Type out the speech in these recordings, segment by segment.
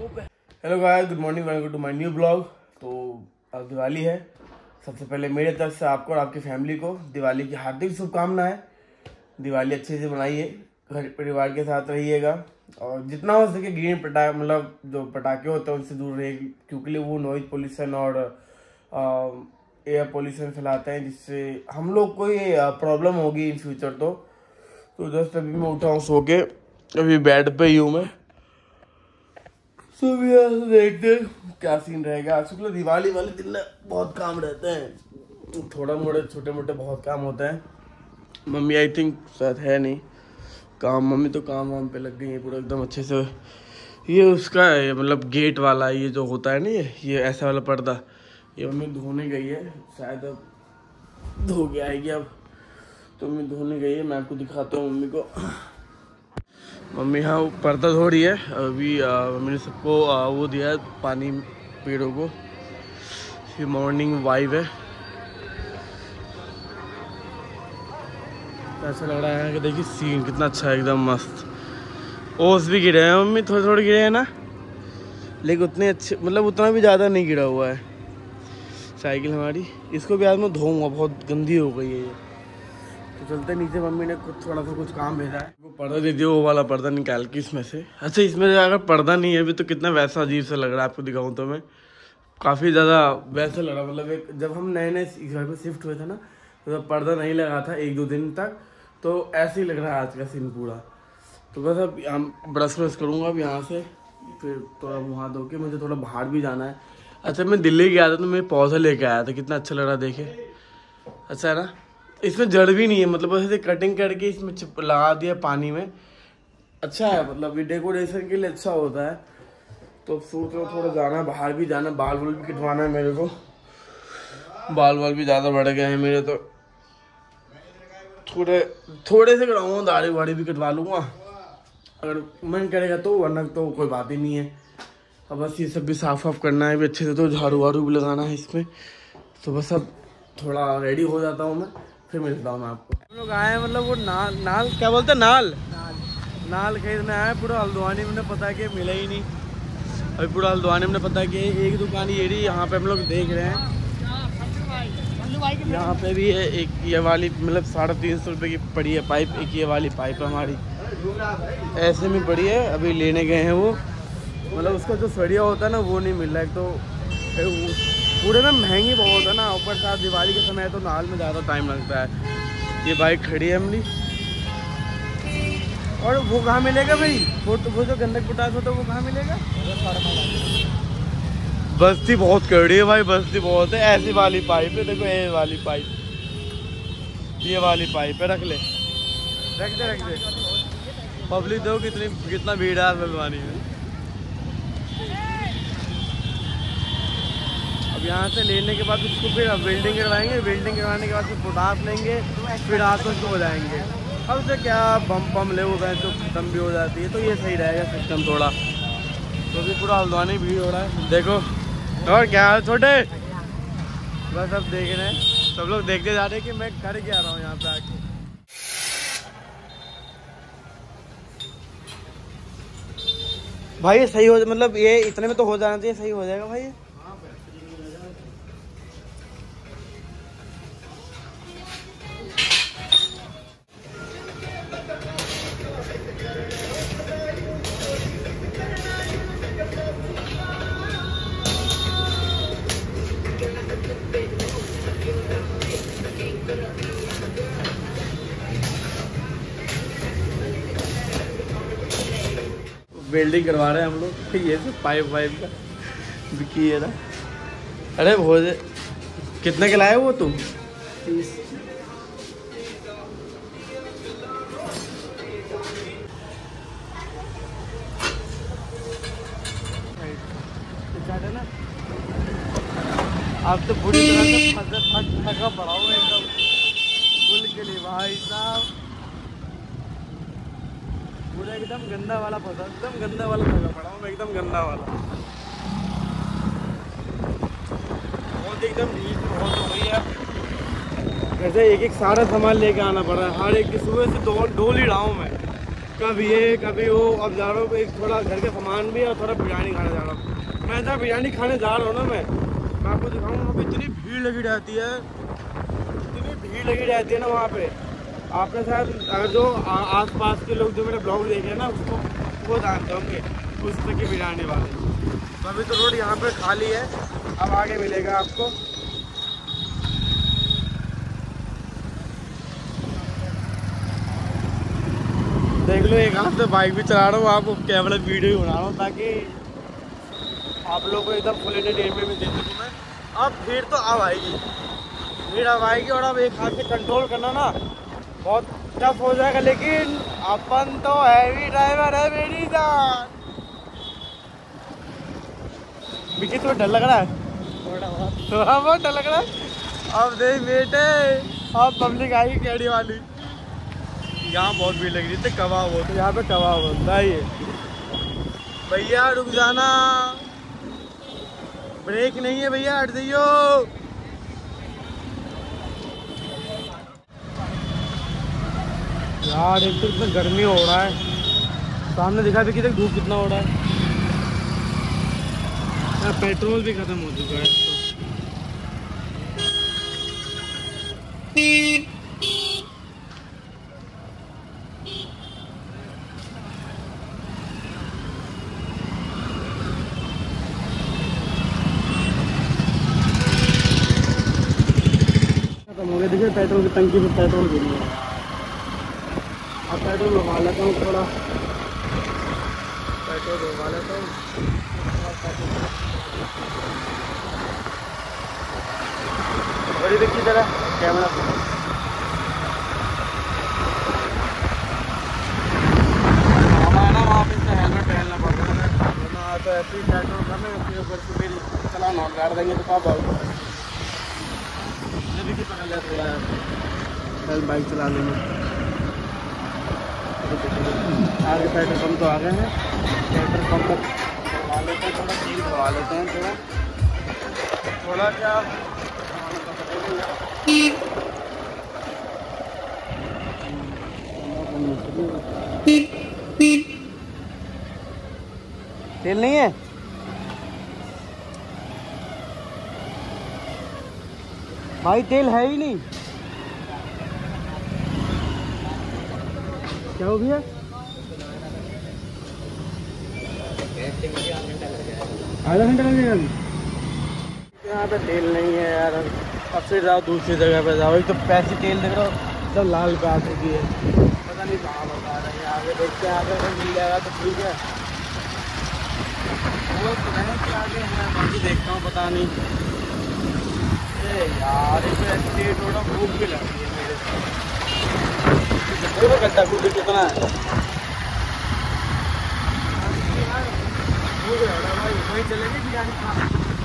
Hello guys good morning welcome to my new blog तो अब दिवाली है। सबसे पहले मेरे तरफ़ से आपको और आपकी फैमिली को दिवाली की हार्दिक शुभकामनाएँ। दिवाली अच्छे से मनाइए, घर परिवार के साथ रहिएगा। और जितना हो सके ग्रीन पटाखे मतलब जो पटाखे होते हैं उनसे दूर रहिए, क्योंकि वो नॉइज़ पोल्यूशन और एयर पोल्यूशन फैलाते हैं, जिससे हम लोग को ये प्रॉब्लम होगी इन फ्यूचर तो। तो जस्ट अभी मैं उठा हूँ, सो के अभी बेड पे ही हूँ मैं। सो देखते क्या सीन रहेगा? शुक्ल, दिवाली वाले दिन ना बहुत काम रहते हैं। थोड़ा मोड़े छोटे मोटे बहुत काम होते हैं। मम्मी आई थिंक शायद है नहीं। काम, मम्मी तो काम वाम पे लग गई है पूरा एकदम अच्छे से। ये उसका है मतलब गेट वाला, ये जो होता है ना ये ये ऐसा वाला पर्दा, ये मम्मी धोने गई है। शायद अब धो के आएगी अब। तो मम्मी धोने गई है, मैं आपको दिखाता हूँ मम्मी को। मम्मी हाँ पर्दा धो रही है। अभी मम्मी ने सबको वो दिया है पानी पेड़ों को। ये मॉर्निंग वाइव है। ऐसा लग रहा है कि देखिए सीन कितना अच्छा है, एकदम मस्त। ओस भी गिरे हैं मम्मी थोड़े थोड़े गिरे हैं ना? लेकिन उतने अच्छे मतलब उतना भी ज़्यादा नहीं गिरा हुआ है। साइकिल हमारी, इसको भी आज मैं धोऊँगा, बहुत गंदी हो गई है ये। तो चलते नीचे, मम्मी ने कुछ, थोड़ा सा कुछ काम भेजा है। वो पर्दा दे दियो, वो वाला पर्दा निकाल के इसमें से। अच्छा इसमें अगर पर्दा नहीं है अभी तो कितना वैसा अजीब सा लग रहा है आपको दिखाऊँ तो मैं। काफ़ी ज़्यादा वैसा लग रहा मतलब एक जब हम नए नए घर पर शिफ्ट हुए थे ना तो पर्दा नहीं लगा था एक दो दिन तक तो ऐसे ही लग रहा है आज का सीन पूरा। तो बस अब हम ब्रश व्रश करूँगा अब यहाँ से, फिर थोड़ा हाथ धो के मुझे थोड़ा बाहर भी जाना है। अच्छा मैं दिल्ली गया था तो मैं पौधा लेके आया था, कितना अच्छा लग रहा देखे अच्छा है ना? इसमें जड़ भी नहीं है मतलब ऐसे कटिंग करके इसमें चिप लगा दिया पानी में। अच्छा है मतलब ये डेकोरेशन के लिए अच्छा होता है। तो सोच रहा थोड़ा जाना बाहर भी जाना बाल वाल भी कटवाना है मेरे को। बाल वाल भी ज़्यादा बढ़ गए हैं मेरे तो। थोड़े थोड़े से कराऊँगा दाढ़ी वाड़ी भी कटवा लूँगा। अगर मन करेगा तो वरना तो कोई बात ही नहीं है। अब बस ये सब भी साफ़ वाफ करना है, भी अच्छे से तो झाड़ू वाड़ू भी लगाना है इसमें। तो बस अब थोड़ा रेडी हो जाता हूँ मैं। फिर मिलता हूँ मैं आपको। हम लोग आए हैं मतलब वो नाल नाल, क्या बोलते हैं, नाल? नाल खरीदने आए, पूरा हल्द्वानी में पता कि मिला ही नहीं। अभी पूरा हल्द्वानी में पता कि एक दुकान ये रही यहाँ पे हम लोग देख रहे हैं। यहाँ पे भी है एक ये वाली मतलब साढ़े तीन सौ रुपये की पड़ी है पाइप, एक ये वाली पाइप हमारी। ऐसे में पड़ी है, अभी लेने गए हैं वो। मतलब उसका जो सड़िया होता है ना, वो नहीं मिल रहा है तो पूरे में महँगी बहुत है ना, ऊपर साथ दिवाली के समय तो नाल में ज़्यादा टाइम लगता है। ये बाइक खड़ी है हमारी और वो कहाँ मिलेगा भाई? वो तो वो जो गंदक पोटास होता है, वो कहाँ मिलेगा? बस्ती बहुत कड़ी है भाई, बस्ती बहुत है। ऐसी वाली पाइप है, देखो ये वाली पाइप ये वाली पाइप है, रख ले। रख दे रख दे। पब्लिक देखो कितनी कितना भीड़ है मेहरबानी में। अब यहाँ से लेने के बाद उसको फिर वेल्डिंग करवाएँगे। वेल्डिंग करवाने के बाद फिर पोटास लेंगे, फिर रात को उसको बजाएँगे अब से क्या बम पम ले हो गए तो खत्म भी हो जाती है तो ये सही रहेगा सिस्टम थोड़ा। तो भी पूरा हल्द्वानी भीड़ हो रहा है। देखो, और क्या हाल छोटे? बस अब देख रहे हैं। सब लोग देखते जा रहे हैं कि मैं कर क्या रहा हूँ यहाँ पे आके। भाई, ये सही हो मतलब ये इतने में तो हो जाना चाहिए, सही हो जाएगा भाई। वेल्डिंग करवा रहे हैं हम लोग। ये सब पाइप वाइप का। बिकी है ना। अरे हो कितने के लाए वो तुम? आप तो बुरी तरह से थका पड़ा हुआ एकदम। पुल के लिए भाई साहब। पूरा एकदम गंदा वाला फंसा एकदम गंदा वाला पड़ा हूँ एकदम गंदा वाला। बहुत एकदम बहुत हो गई है जैसे एक एक सारा सामान लेके आना पड़ है हर एक सुबह से दो, डोल ही रहा हूँ मैं। कभी ये, कभी वो, अब जा रहा हूँ, एक थोड़ा घर का सामान भी है और थोड़ा बिरयानी खाने जा रहा हूँ। मैं जहाँ बिरयानी खाने जा रहा हूँ ना मैं मैं आपको दिखाऊँ, वहाँ पे इतनी भीड़ लगी रहती है, इतनी भीड़ लगी रहती है ना वहाँ पे। आपके साथ अगर जो आस पास के लोग जो मेरे ब्लॉग देख हैं ना, उसको वो जानते होंगे, उस तक की बिरयानी वाले। तो अभी तो रोड यहाँ पे खाली है। अब आगे मिलेगा आपको। देख लो, एक हाथ से बाइक भी चला रहा हूँ आपको कैमरा वीडियो बना रहा हूँ, ताकि आप लोग को एकदम फुल एंटरटेनमेंट में दे सकूँ मैं। अब भीड़ तो अब आएगी। भीड़ अब आएगी और अब एक हाथ से कंट्रोल करना ना बहुत टफ हो जाएगा लेकिन अपन तो हैवी ड्राइवर है मेरी जान। बिकी तो डर लग रहा है? थोड़ा बहुत। डर लग रहा है? अब देख बेटे अब पब्लिक आई कैडी वाली। यहाँ बहुत भीड़ लग रही थी कबाब होता यहाँ पे कबाब होता है भैया रुक जाना। ब्रेक नहीं है भैया हट जाइयो। यार, एक तो इतना गर्मी हो रहा है। सामने दिखा भी कि धूप कितना हो रहा है। यार, पेट्रोल भी खत्म हो चुका है तो। गया। देखिए, पेट्रोल की टंकी में पेट्रोल नहीं है पेट्रोल लगवा लेता हूँ थोड़ा। पेट्रोल लगवा लेता हूँ। बड़ी देखिए जरा कैमरा तो ऐसे ही पेट्रोल करने फिर ऊपर से मेरी चलाना गाड़ देंगे तो कहाँ भाग कल बाइक चला लेंगे। आगे पेट्रोल पंप तो आ गए हैं। पेट्रोल पंप भरवा लेते हैं थोड़ा तेल भरवा लेते हैं थोड़ा। थोड़ा क्या? तेल नहीं है? भाई तेल है ही नहीं। क्या हो गया? आधा घंटा लगेगा यहाँ पे तेल नहीं है यार। अब से जाओ दूसरी जगह पे जाओ। तो पैसे तेल देख रहे हो। सब लाल पे आ चुकी है पता नहीं कहाँ बता रहे हैं। आगे देखते हैं आगे अगर मिल जाएगा तो ठीक है। वो तो आगे बाकी देखता हूँ, पता नहीं। यार भूख भी लग रही है। है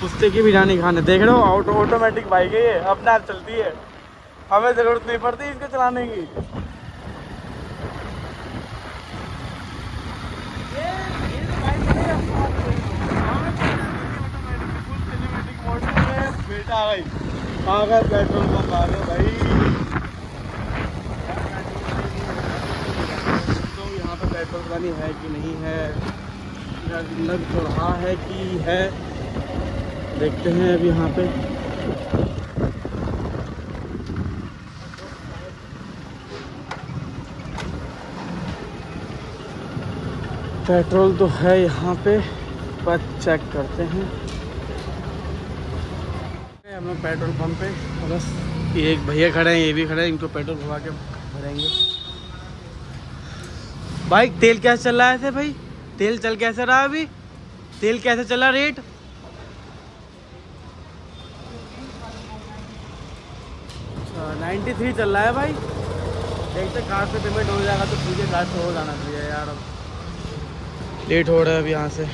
कुत्ते की बिरयानी खाने देख रहे हो ऑटो ऑटोमेटिक बाइक है ये अपने आप चलती है हमें ज़रूरत नहीं पड़ती इसको चलाने की बेटा भाई पेट्रोल पंप आ गए भाई तो यहाँ पे पेट्रोल पानी है कि नहीं है। लग तो रहा है कि है। देखते हैं अभी यहाँ पे। पेट्रोल तो है यहाँ पे, पर चेक करते हैं। हम लोग पेट्रोल पंप पे बस एक भैया खड़े हैं, ये भी खड़े हैं, इनको पेट्रोल भरवा के भरेंगे। बाइक तेल कैसे चल रहा है ऐसे भाई? तेल चल कैसे रहा अभी? तेल कैसे चला रेट नाइन्टी थ्री चल रहा है भाई। देखते कार से पेमेंट हो जाएगा तो है कार से हो जाना चाहिए यार अब। लेट हो रहा है अभी यहाँ से।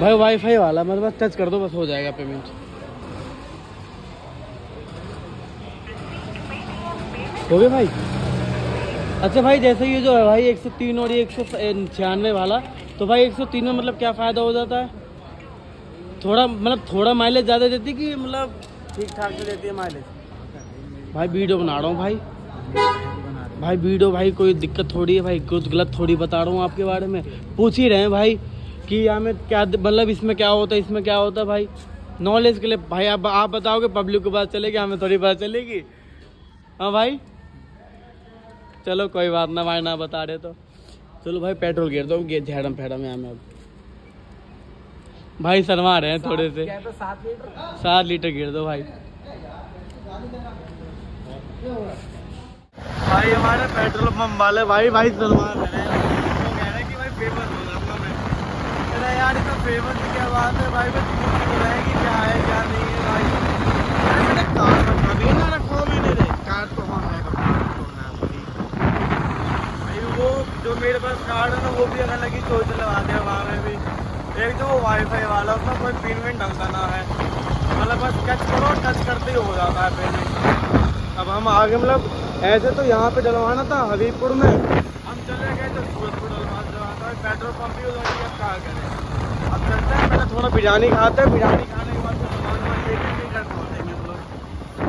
भाई वाईफाई वाला मतलब बस टच कर दो बस हो जाएगा पेमेंट हो गया भाई? अच्छा भाई, जैसे ये जो है भाई, एक सौ तीन और एक सौ छियानवे वाला तो भाई एक सौ तीन में मतलब क्या फ़ायदा हो जाता है? थोड़ा मतलब थोड़ा माइलेज ज़्यादा देती कि मतलब ठीक ठाक से देती है माइलेज भाई वीडियो बना रहा हूँ भाई। भाई वीडियो भाई, कोई दिक्कत थोड़ी है भाई, कुछ गलत थोड़ी बता रहा हूँ आपके बारे में। पूछ ही रहे हैं भाई कि यहाँ में क्या मतलब इसमें क्या होता है, इसमें क्या होता है भाई? नॉलेज के लिए, भाई, आप आप बताओगे पब्लिक को पता चलेगी, हमें थोड़ी पता चलेगी। हाँ भाई? चलो कोई बात ना भाई ना बता रहे तो। चलो भाई पेट्रोल गिर दो झेड़म फेड़म यहाँ में अब। भाई शर्मा रहे हैं थोड़े से। सात लीटर? गिर दो भाई। भाई हमारे पेट्रोल पंप वाले भाई भाई शर्मा रहे हैं। वो कह रहे हैं कि भाई फ़ेमस हो जाऊँगा मैं। यार इतना फ़ेमस की क्या बात है? भाई मैं पूछ रहे कि क्या है क्या नहीं है भाई अरे मैंने कार रखा भी ना रखो मैंने रे कार तो हाँ है भाई वो जो मेरे पास कार्ड है ना, वो भी अगर लगी सोच लगा दे वहाँ में भी। एक जो वाईफाई वाला उसका कोई पिन विन ढंग का ना है। मतलब बस टच करो टच करते ही हो जाता है पेमेंट अब हम आगे मतलब ऐसे तो यहाँ पे डलवाना था, हबीबपुर में। हम चले गए तो सूरतपुर पेट्रोल पंप भी ही कहा करें अब चलते हैं, पहले थोड़ा बिरयानी खाते हैं, बिरयानी खाने के बाद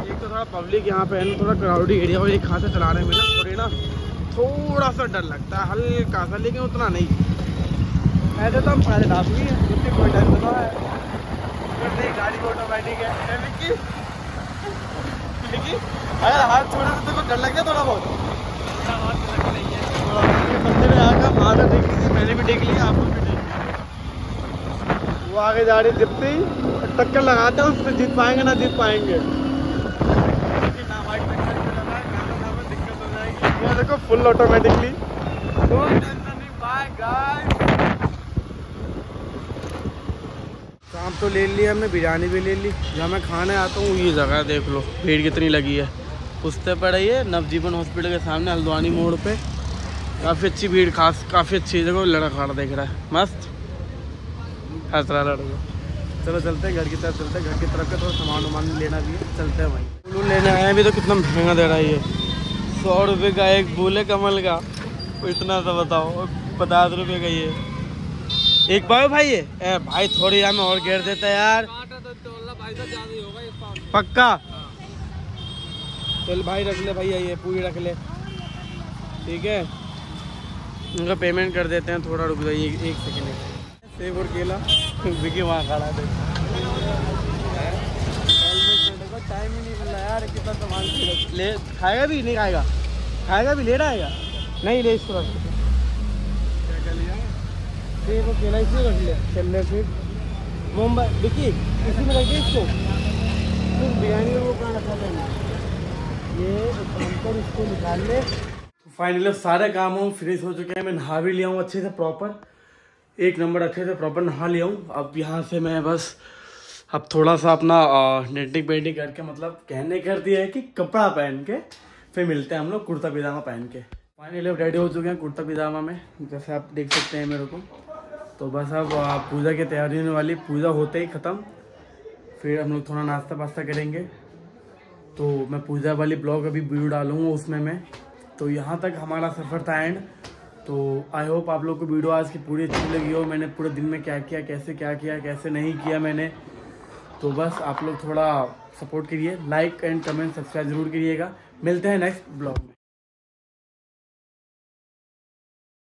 एक तो थोड़ा पब्लिक यहाँ पे है ना, थोड़ा क्राउडी एरिया और एक खाते चलाने में ना, थोड़ी ना थोड़ा सा डर लगता है हल्का सा लेकिन उतना नहीं। ऐसे तो हम सारे डाल ही उसकी कोई डर तो है। नहीं गाड़ी ऑटोमेटिक है लेकिन अगर हाथ छोड़ा तो डर लग गया थोड़ा बहुत। बंदे ने आकर माँ तो देख लीजिए मैंने भी देख लिया आपको भी देख लिया। वो आगे जा रही दिखती टक्कर लगाते हैं उस पर जीत पाएँगे ना जीत पाएँगे। देखो फुल ऑटोमेटिकली बाय काम तो ले लिया हमने बिरयानी भी ले ली। जहाँ मैं खाने आता हूँ ये जगह देख लो भीड़ कितनी लगी है। पुस्ते पड़े है नवजीवन हॉस्पिटल के सामने हल्द्वानी मोड़ पे। काफ़ी अच्छी भीड़ खास काफ़ी अच्छी जगह लड़का खड़ा देख रहा है। मस्त। हंस रहा लड़का। चलो चलते हैं घर की तरफ़ चलते हैं। घर की तरफ़ का थोड़ा सामान वामान लेना भी है चलते हैं भाई फूल लेने आए अभी तो कितना महँगा दे रहा है ये। सौ रुपये का एक है कमल का। इतना सा बताओ पचास रुपये का ये। एक पाओ भाई ये। ए भाई, थोड़ी यार में और घेर देता यार। पक्का? चल भाई, रख ले भैया ये, पूरी रख ले। ठीक है? उनका पेमेंट कर देते हैं, थोड़ा रुक जाइए, एक सेकेंड सेब और केला। बिकी वहाँ खड़ा दे टाइम ही नहीं यार कितना सामान ले खाएगा भी? नहीं खाएगा? खाएगा भी? ले रहा है नहीं ले इसको रख। फिर वो केला इसमें रख लिया। चल फिर। मुंबई देखिए इसी में रख दिया इसको? फिर बिरयानी वो कहाँ रखा था? ये इसको निकाल ले। फाइनली सारे काम हम फिनिश हो चुके हैं। मैं नहा भी लिया हूँ अच्छे से प्रॉपर एक नंबर अच्छे से प्रॉपर नहा लिया हूँ। अब यहाँ से मैं बस अब थोड़ा सा अपना नेटिंग पेंटिंग करके मतलब कहने कर दिया है कि कपड़ा पहन के फिर मिलते हैं हम लोग कुर्ता पजामा पहन के। फाइनली अब रेडी हो चुके हैं कुर्ता पजामा में, जैसे आप देख सकते हैं मेरे को। तो बस अब पूजा की तैयारी होने वाली, पूजा होते ही ख़त्म। फिर हम लोग थोड़ा नाश्ता वास्ता करेंगे। तो मैं पूजा वाली ब्लॉग अभी वीडियो डालूँगा उसमें मैं। तो यहाँ तक हमारा सफ़र था एंड तो आई होप आप लोग को वीडियो आज की पूरी अच्छी लगी हो। मैंने पूरे दिन में क्या किया, कैसे क्या किया, कैसे नहीं किया मैंने। तो बस आप लोग थोड़ा सपोर्ट करिए लाइक एंड कमेंट सब्सक्राइब ज़रूर करिएगा। मिलते हैं नेक्स्ट ब्लॉग में।